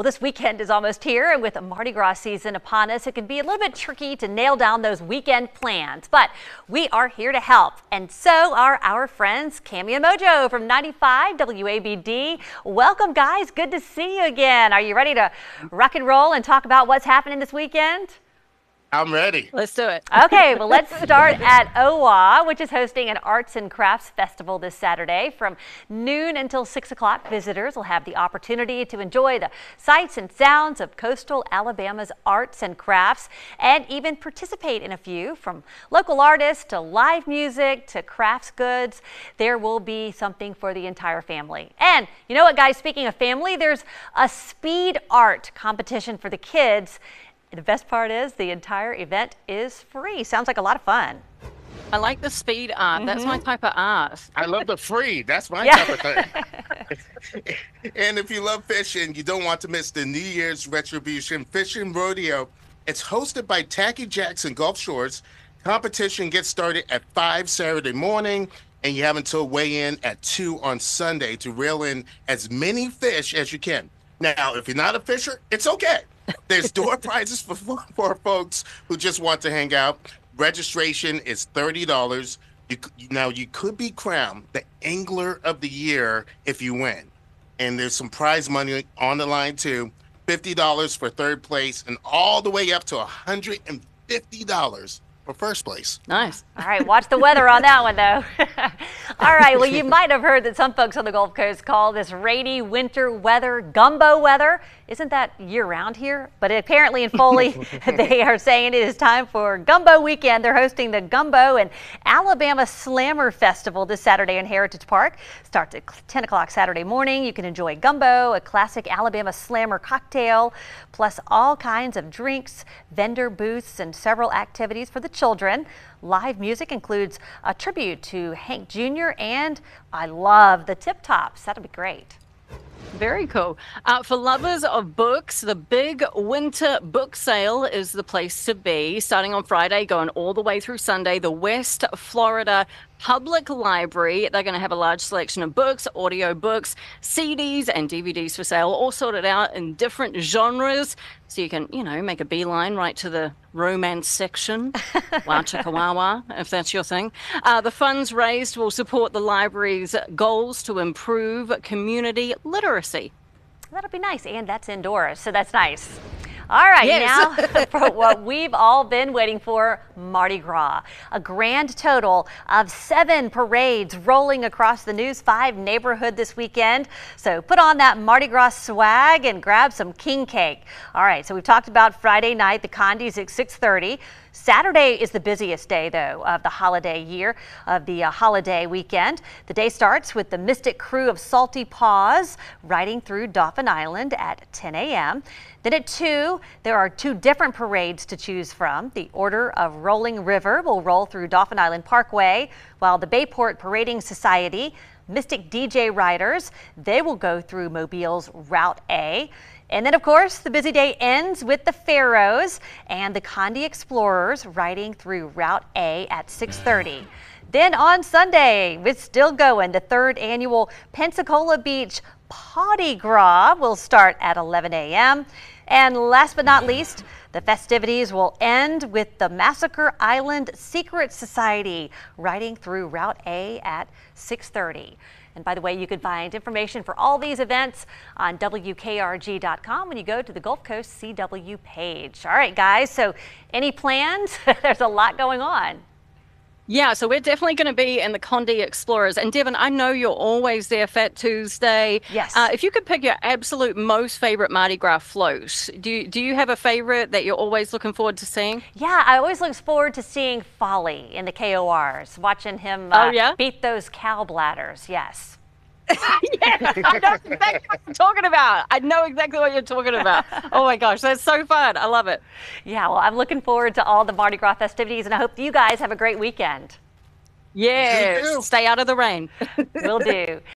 Well, this weekend is almost here, and with Mardi Gras season upon us, it can be a little bit tricky to nail down those weekend plans. But we are here to help, and so are our friends Cami and Mojo from 95 WABD. Welcome, guys. Good to see you again. Are you ready to rock and roll and talk about what's happening this weekend? I'm ready. Let's do it. Okay, well, let's start at OWA, which is hosting an arts and crafts festival this Saturday. From noon until 6 o'clock, visitors will have the opportunity to enjoy the sights and sounds of coastal Alabama's arts and crafts and even participate in a few from local artists to live music to crafts goods. There will be something for the entire family. And you know what, guys, speaking of family, there's a speed art competition for the kids. The best part is the entire event is free. Sounds like a lot of fun. I like the speed art. That's mm-hmm. my type of art. I love the free. That's my Yeah. type of thing. and if you love fishing, you don't want to miss the New Year's Retribution Fishing Rodeo. It's hosted by Tacky Jacks in Gulf Shores. Competition gets started at 5 Saturday morning, and you have until weigh in at 2 on Sunday to reel in as many fish as you can. Now, if you're not a fisher, it's okay. There's door prizes for, for folks who just want to hang out. Registration is $30. You, c- now, you could be crowned the Angler of the Year if you win. And there's some prize money on the line, too $50 for third place, and all the way up to $150 for first place. Nice. All right, watch the weather on that one, though. All right, well, you might have heard that some folks on the Gulf Coast call this rainy winter weather gumbo weather. Isn't that year round here? But apparently in Foley, they are saying it is time for Gumbo Weekend. They're hosting the Gumbo and Alabama Slammer Festival this Saturday in Heritage Park. Starts at 10 o'clock Saturday morning. You can enjoy gumbo, a classic Alabama Slammer cocktail, plus all kinds of drinks, vendor booths, and several activities for the children. Live music includes a tribute to Hank Jr. and I love the Tip Tops. That'll be great. Very cool. Uh, for lovers of books, the big winter book sale is the place to be. Starting on Friday, going all the way through Sunday, the West Florida Public Library. They're going to have a large selection of books, audio books, CDs, and DVDs for sale, all sorted out in different genres. So you can, you know, make a beeline right to the romance section. wow, chicka wow, wow, if that's your thing. Uh, the funds raised will support the library's goals to improve community literacy. That'll be nice. And that's indoors, so that's nice. All right, Yes. now for what we've all been waiting for Mardi Gras. A grand total of seven parades rolling across the News 5 neighborhood this weekend. So put on that Mardi Gras swag and grab some king cake. All right, so we've talked about Friday night, the Condies at 630. Saturday is the busiest day, though, of the holiday year, of the uh, holiday weekend. The day starts with the Mystic Crew of Salty Paws riding through Dauphin Island at 10 a.m. Then at 2, there are two different parades to choose from. The Order of Rolling River will roll through Dauphin Island Parkway, while the Bayport Parading Society, Mystic DJ Riders, they will go through Mobile's Route A. And then, of course, the busy day ends with the Pharaohs and the Conde Explorers riding through Route A at 6:30. Then on Sunday, it's still going. The third annual Pensacola Beach Potty Gras will start at 11 a.m. And last but not least, the festivities will end with the Massacre Island Secret Society riding through Route A at 6:30. And by the way, you can find information for all these events on WKRG.com when you go to the Gulf Coast CW page. All right, guys, so any plans? There's a lot going on. Yeah, so we're definitely going to be in the Conde Explorers. And Devon, I know you're always there, Fat Tuesday. Yes. Uh, if you could pick your absolute most favorite Mardi Gras float, do you, do you have a favorite that you're always looking forward to seeing? Yeah, I always look forward to seeing Folly in the KORs, watching him uh, Oh, yeah? beat those cow bladders. Yes. yeah, I know exactly what you're talking about. I know exactly what you're talking about. Oh my gosh, that's so fun. I love it. Yeah, well, I'm looking forward to all the Mardi Gras festivities, and I hope you guys have a great weekend. Yeah, stay out of the rain. Will do.